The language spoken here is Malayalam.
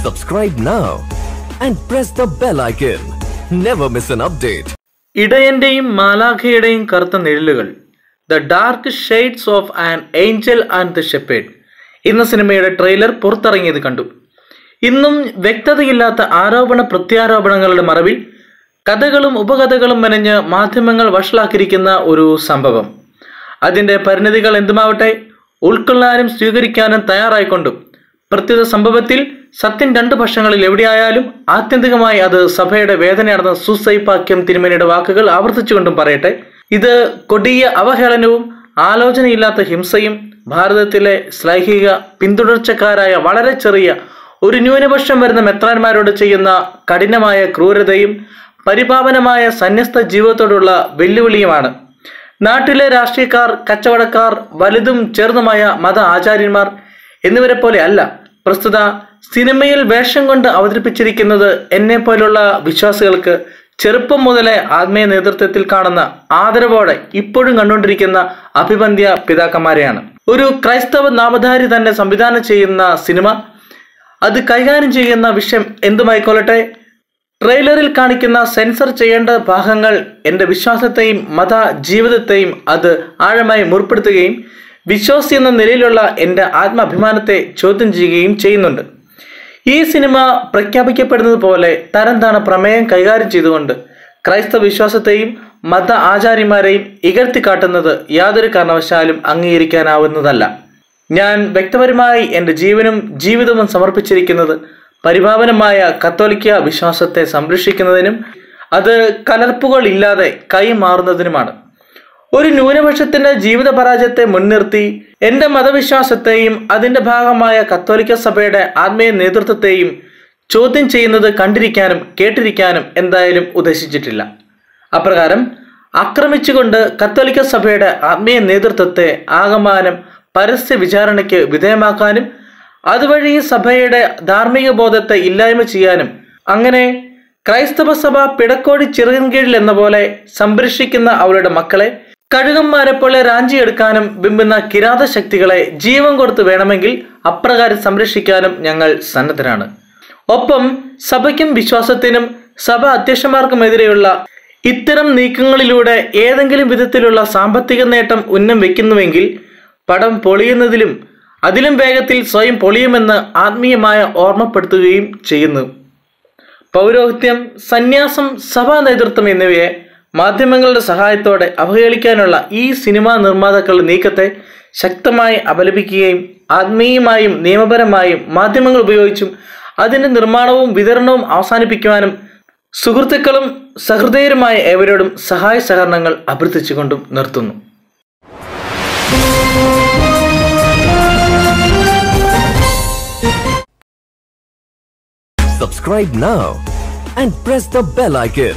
Subscribe now and press the bell icon. Never miss an update. ഇടയന്റെയും മാലാഖയുടെയും കറുത്ത നിഴലുകൾ the dark shades of an angel and the shepherd എന്ന സിനിമയുടെ ട്രെയിലർ പുറത്തിറങ്ങിയത് കണ്ടു ഇന്നും വ്യക്തതയില്ലാത്ത ആരോപണ പ്രത്യാരോപണങ്ങളുടെ മറവിൽ കഥകളും ഉപകഥകളും മെനഞ്ഞ് മാധ്യമങ്ങൾ വഷളാക്കിയിരിക്കുന്ന ഒരു സംഭവം അതിന്റെ പരിണിതികൾ എന്തുമാവട്ടെ ഉൾക്കൊള്ളാനും സ്വീകരിക്കാനും തയ്യാറായിക്കൊണ്ടും പ്രത്യേക സംഭവത്തിൽ സത്യം രണ്ടു പക്ഷങ്ങളിൽ എവിടെയായാലും ആത്യന്തികമായി അത് സഭയുടെ വേദനയാർന്ന സുസൈപാക്യം തിരുമേനിയുടെ വാക്കുകൾ ആവർത്തിച്ചുകൊണ്ടും പറയട്ടെ. ഇത് കൊടിയ അവഹേളനവും ആലോചനയില്ലാത്ത ഹിംസയും ഭാരതത്തിലെ ശ്ലൈഹിക പിന്തുടർച്ചക്കാരായ വളരെ ചെറിയ ഒരു ന്യൂനപക്ഷം വരുന്ന മെത്രാന്മാരോട് ചെയ്യുന്ന കഠിനമായ ക്രൂരതയും പരിപാവനമായ സന്യസ്ത ജീവിതത്തോടുള്ള വെല്ലുവിളിയുമാണ്. നാട്ടിലെ രാഷ്ട്രീയക്കാർ കച്ചവടക്കാർ വലുതും ചെറുതുമായ മത ആചാര്യന്മാർ എന്നിവരെ പോലെ അല്ല. പ്രസ്തുത സിനിമയിൽ വേഷം കൊണ്ട് അവതരിപ്പിച്ചിരിക്കുന്നത് എന്നെ പോലുള്ള വിശ്വാസികൾക്ക് ചെറുപ്പം മുതലേ ആത്മീയ നേതൃത്വത്തിൽ കാണുന്ന ആദരവോടെ ഇപ്പോഴും കണ്ടുകൊണ്ടിരിക്കുന്ന അഭിബന്ധ്യ പിതാക്കന്മാരെയാണ്. ഒരു ക്രൈസ്തവ നാമധാരി തന്നെ സംവിധാനം ചെയ്യുന്ന സിനിമ അത് കൈകാര്യം ചെയ്യുന്ന വിഷയം എന്തുമായിക്കൊള്ളട്ടെ? ട്രെയിലറിൽ കാണിക്കുന്ന സെൻസർ ചെയ്യേണ്ട ഭാഗങ്ങൾ എന്റെ വിശ്വാസത്തെയും മത ജീവിതത്തെയും അത് ആഴമായി മുറിപ്പെടുത്തുകയും വിശ്വാസി എന്ന നിലയിലുള്ള എന്റെ ആത്മാഭിമാനത്തെ ചോദ്യം ചെയ്യുകയും ചെയ്യുന്നുണ്ട്. ഈ സിനിമ പ്രഖ്യാപിക്കപ്പെടുന്നത് പോലെ തരം താണ പ്രമേയം കൈകാര്യം ചെയ്തുകൊണ്ട് ക്രൈസ്തവ വിശ്വാസത്തെയും മത ആചാര്യന്മാരെയും ഇകഴ്ത്തി കാട്ടുന്നത് യാതൊരു കാരണവശാലും അംഗീകരിക്കാനാവുന്നതല്ല. ഞാൻ വ്യക്തിപരമായി എന്റെ ജീവനും ജീവിതവും സമർപ്പിച്ചിരിക്കുന്നത് പരിഭാവനമായ കത്തോലിക്ക വിശ്വാസത്തെ സംരക്ഷിക്കുന്നതിനും അത് കലർപ്പുകൾ ഇല്ലാതെ കൈമാറുന്നതിനുമാണ്. ഒരു ന്യൂനപക്ഷത്തിന്റെ ജീവിത പരാജയത്തെ മുൻനിർത്തി എന്റെ മതവിശ്വാസത്തെയും അതിന്റെ ഭാഗമായ കത്തോലിക്ക സഭയുടെ ആത്മീയ നേതൃത്വത്തെയും ചോദ്യം ചെയ്യുന്നത് കണ്ടിരിക്കാനും കേട്ടിരിക്കാനും എന്തായാലും ഉദ്ദേശിച്ചിട്ടില്ല. അപ്രകാരം ആക്രമിച്ചുകൊണ്ട് കത്തോലിക്ക സഭയുടെ ആത്മീയ നേതൃത്വത്തെ ആകമാനം പരസ്യ വിചാരണയ്ക്ക് വിധേയമാക്കാനും അതുവഴി സഭയുടെ ധാർമ്മിക ബോധത്തെ ഇല്ലായ്മ ചെയ്യാനും അങ്ങനെ ക്രൈസ്തവ സഭ പിടക്കോടി ചിറകിൻ കീഴിൽ എന്ന പോലെ സംരക്ഷിക്കുന്ന അവരുടെ മക്കളെ കഴുകന്മാരെ പോലെ റാഞ്ചിയെടുക്കാനും വിമ്പുന്ന കിരാത ശക്തികളെ ജീവൻ കൊടുത്ത് വേണമെങ്കിൽ അപ്രകാരം സംരക്ഷിക്കാനും ഞങ്ങൾ സന്നദ്ധരാണ്. ഒപ്പം സഭയ്ക്കും വിശ്വാസത്തിനും സഭ അധ്യക്ഷന്മാർക്കുമെതിരെയുള്ള ഇത്തരം നീക്കങ്ങളിലൂടെ ഏതെങ്കിലും വിധത്തിലുള്ള സാമ്പത്തിക നേട്ടം ഉന്നം വെക്കുന്നുവെങ്കിൽ പടം പൊളിയുന്നതിലും അതിലും വേഗത്തിൽ സ്വയം പൊളിയുമെന്ന് ആത്മീയമായ ഓർമ്മപ്പെടുത്തുകയും ചെയ്യുന്നു. പൗരോഹിത്യം സന്യാസം സഭാ നേതൃത്വം എന്നിവയെ മാധ്യമങ്ങളുടെ സഹായത്തോടെ അവഹേളിക്കാനുള്ള ഈ സിനിമാ നിർമ്മാതാക്കളുടെ നീക്കത്തെ ശക്തമായി അപലപിക്കുകയും ആത്മീയമായും നിയമപരമായും മാധ്യമങ്ങൾ ഉപയോഗിച്ചും അതിന്റെ നിർമ്മാണവും വിതരണവും അവസാനിപ്പിക്കുവാനും സുഹൃത്തുക്കളും സഹൃദയരുമായ ഏവരോടും സഹായ സഹകരണങ്ങൾ അഭ്യർത്ഥിച്ചുകൊണ്ടും നിർത്തുന്നു Subscribe now and press the bell icon.